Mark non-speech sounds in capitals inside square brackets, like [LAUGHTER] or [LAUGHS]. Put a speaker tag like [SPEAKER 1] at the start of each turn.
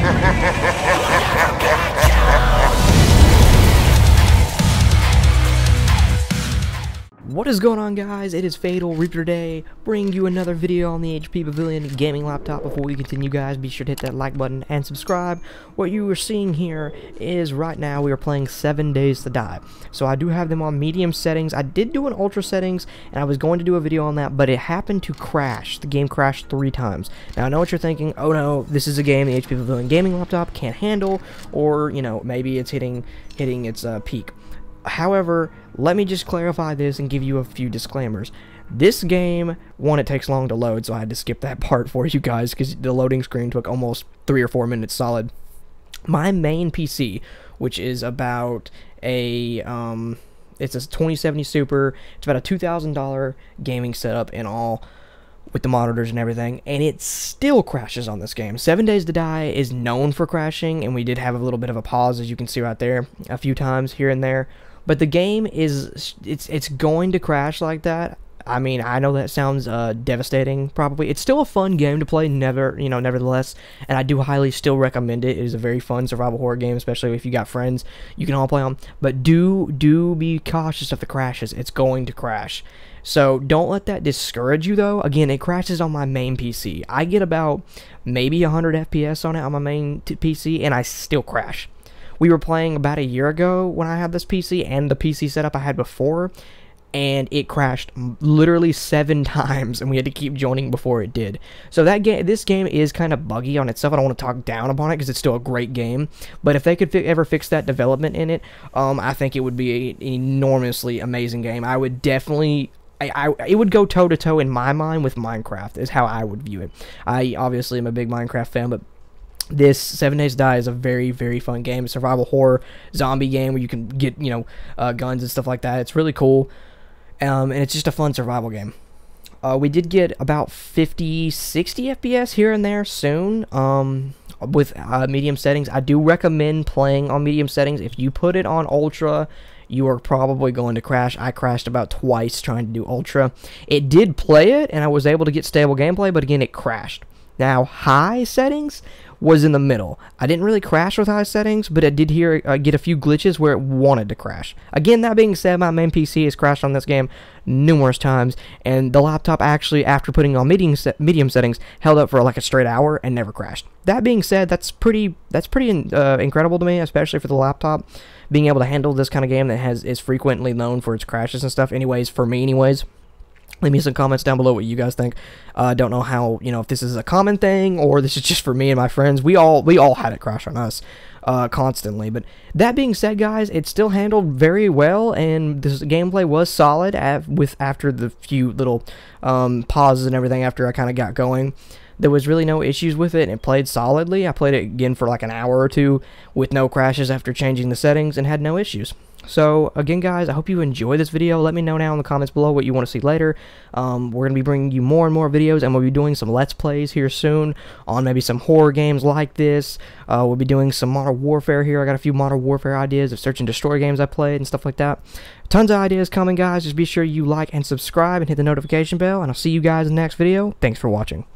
[SPEAKER 1] ha ha ha What is going on guys? It is Fatal Reaper Day, bringing you another video on the HP Pavilion gaming laptop. Before we continue guys, be sure to hit that like button and subscribe. What you are seeing here is right now we are playing 7 Days to Die. So I do have them on medium settings. I did do an ultra settings, and I was going to do a video on that, but it happened to crash. The game crashed three times. Now I know what you're thinking, oh no, this is a game the HP Pavilion gaming laptop can't handle, or, you know, maybe it's hitting, hitting its uh, peak. However, let me just clarify this and give you a few disclaimers. This game, one, it takes long to load, so I had to skip that [LAUGHS] part for you guys because the loading screen took almost three or four minutes solid. My main PC, which is about a, um, it's a 2070 Super, it's about a $2,000 gaming setup in all with the monitors and everything, and it still crashes on this game. Seven Days to Die is known for crashing, and we did have a little bit of a pause, as you can see right there, a few times here and there. But the game is it's it's going to crash like that. I mean, I know that sounds uh, devastating. Probably, it's still a fun game to play. Never, you know, nevertheless, and I do highly still recommend it. It is a very fun survival horror game, especially if you got friends you can all play on. But do do be cautious of the crashes. It's going to crash. So don't let that discourage you though. Again, it crashes on my main PC. I get about maybe 100 FPS on it on my main PC, and I still crash we were playing about a year ago when I had this PC and the PC setup I had before, and it crashed literally seven [LAUGHS] times, and we had to keep joining before it did. So that game, this game is kind of buggy on itself. I don't want to talk down upon it because it's still a great game. But if they could fi ever fix that development in it, um, I think it would be an enormously amazing game. I would definitely I, I, it would go toe to toe in my mind with Minecraft is how I would view it. I obviously am a big Minecraft fan, but this Seven Days Die is a very very fun game, survival horror zombie game where you can get you know uh, guns and stuff like that. It's really cool, um, and it's just a fun survival game. Uh, we did get about 50, 60 FPS here and there soon. Um, with uh, medium settings, I do recommend playing on medium settings. If you put it on ultra, you are probably going to crash. I crashed about twice trying to do ultra. It did play it, and I was able to get stable gameplay, but again, it crashed. Now, high settings was in the middle. I didn't really crash with high settings, but I did hear uh, get a few glitches where it wanted to crash. Again, that being said, my main PC has crashed on this game numerous times, and the laptop actually, after putting on medium, medium settings, held up for like a straight hour and never crashed. That being said, that's pretty that's pretty uh, incredible to me, especially for the laptop being able to handle this kind of game that has is frequently known for its crashes and stuff. Anyways, for me, anyways. Leave me some comments down below what you guys think. I uh, don't know how you know if this is a common thing or this is [LAUGHS] just for me and my friends. We all we all had it crash on us uh, constantly. But that being said, guys, it still handled very well, and this gameplay was solid. With after the few little um, pauses and everything after I kind of got going. There was really no issues with it, and it played solidly. I played it again for like an hour or two with no crashes after changing the settings and had no issues. So, again, guys, I hope you enjoy this video. Let me know now in the comments below what you want to see later. Um, we're going to be bringing you more and more videos, and we'll be doing some Let's Plays here soon on maybe some horror games like this. Uh, we'll be doing some Modern Warfare here. I got a few Modern Warfare ideas of search and destroy games I played and stuff like that. Tons of ideas coming, guys. Just be sure you like and subscribe and hit the notification bell, and I'll see you guys in the next video. Thanks for watching.